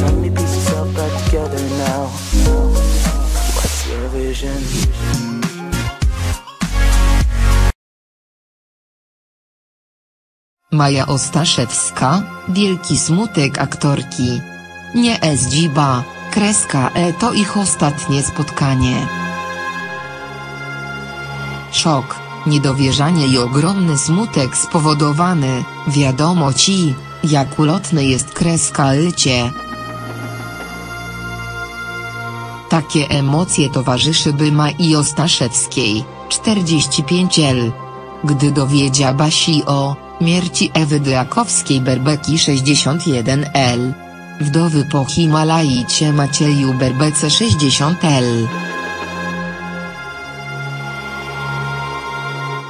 Suddenly piece yourself back together now. What's your vision? Maja Ostaszewska, wielki smutek aktorki. Nie Esdziba, kreska E to ich ostatnie spotkanie. Szok, niedowierzanie i ogromny smutek spowodowany, wiadomo ci, jak ulotny jest kreska Lycie. Takie emocje towarzyszyły Mai Ostaszewskiej, 45L. Gdy dowiedzia Basi o Mierci Ewy Drakowskiej-Berbeki 61L. Wdowy po Himalaicie Macieju Berbece 60L.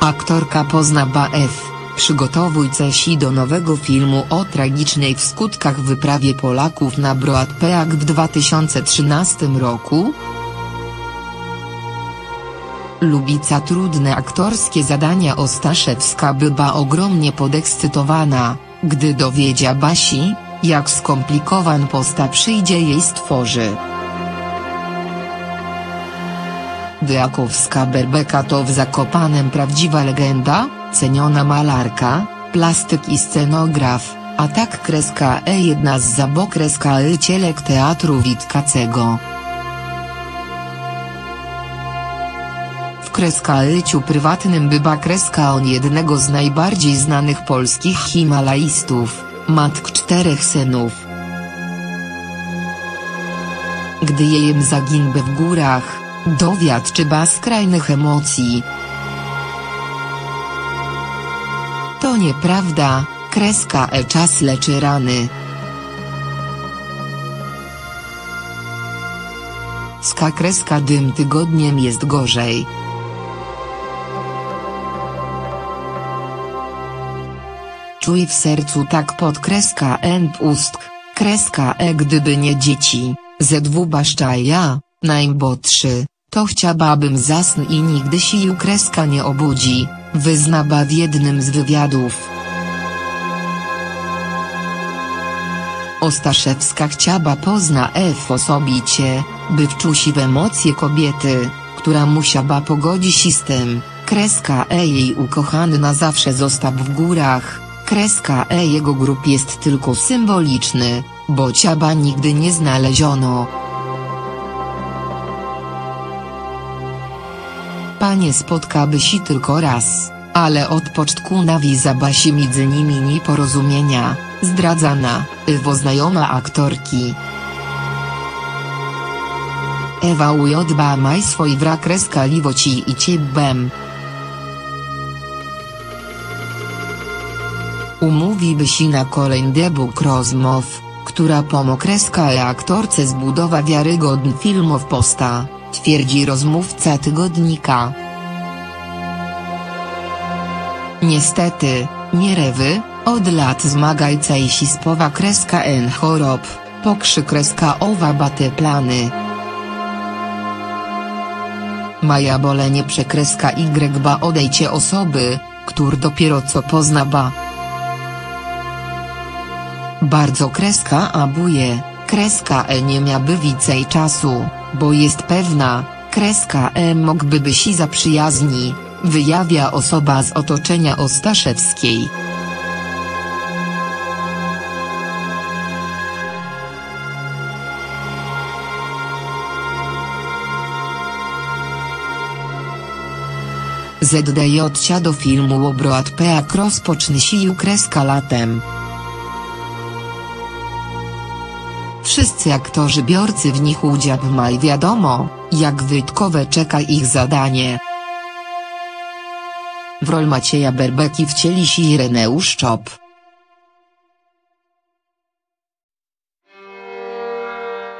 Aktorka pozna F. Przygotowujcie się do nowego filmu o tragicznej w skutkach wyprawie Polaków na Broad Peak w 2013 roku. Lubica trudne aktorskie zadania Ostaszewska była ogromnie podekscytowana, gdy dowiedzia Basi, jak skomplikowan posta przyjdzie jej stworzy. Dyakowska Berbeka to w Zakopanem prawdziwa legenda, ceniona malarka, plastyk i scenograf, a tak kreska E jedna z zabokreska E cielek teatru Witkacego. W kreska Yciu prywatnym bywa kreska on jednego z najbardziej znanych polskich himalaistów, matk czterech synów. Gdy jejem zaginby w górach, dowiadczyba skrajnych emocji. Nieprawda, kreska E czas leczy rany. Ska kreska dym tygodniem jest gorzej. Czuj w sercu tak podkreska N pustk, kreska E gdyby nie dzieci, ZW baszcza ja, najmłodszy, to chciałabym zasn i nigdy sił kreska nie obudzi, wyznaba w jednym z wywiadów. Ostaszewska chciaba pozna F osobicie, by wczusi w emocje kobiety, która musiała pogodzić się z tym, kreska E jej ukochany na zawsze został w górach, kreska E jego grup jest tylko symboliczny, bo ciaba nigdy nie znaleziono. Panie spotkaby się tylko raz, ale od początku nawizaba się między nimi nieporozumienia, zdradzana, Ewo znajoma aktorki. Ewa ujodba maj swój wrak kreska liwoci i ciebem. Umówiłby się na kolejny debut rozmów, która pomokreska aktorce zbudowa wiarygodny filmów posta, twierdzi rozmówca tygodnika. Niestety, Mierewy, od lat zmagajca i sispowa kreska N chorob, pokrzy kreska owa bate plany. Maja bolenie przekreska Y ba odejcie osoby, który dopiero co pozna ba. Bardzo kreska abuje, kreska E nie miałaby więcej czasu, bo jest pewna, kreska E mógłby by się zaprzyjaźni, wyjawia osoba z otoczenia Ostaszewskiej. ZDJ do filmu Obroad Peak rozpocznie się kreska latem. Wszyscy aktorzy biorcy w nich udział maj wiadomo, jak wytkowe czeka ich zadanie. W rol Macieja Berbeki wcieli się Ireneusz Czop.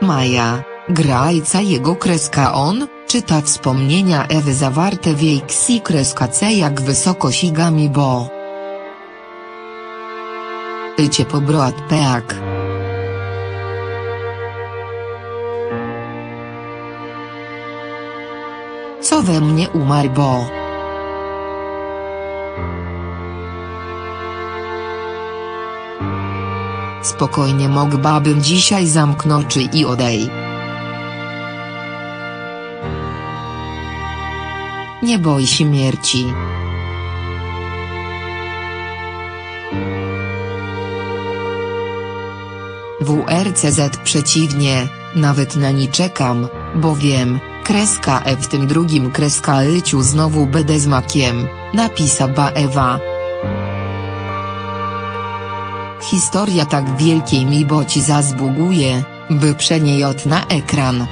Maja, grajca jego kreska on, czyta wspomnienia Ewy zawarte w jej ksi kreska C jak wysoko sigami bo. Icie po broad peak. Co we mnie umarł bo. spokojnie mógłbym dzisiaj zamknąć i odej. Nie boi się śmierci. WRCZ przeciwnie, nawet na nie czekam, bo wiem, kreska E w tym drugim kreska Yciu znowu będę z makiem, napisała Ewa. Historia tak wielkiej mi boci zazbuguje, by przeniejot na ekran.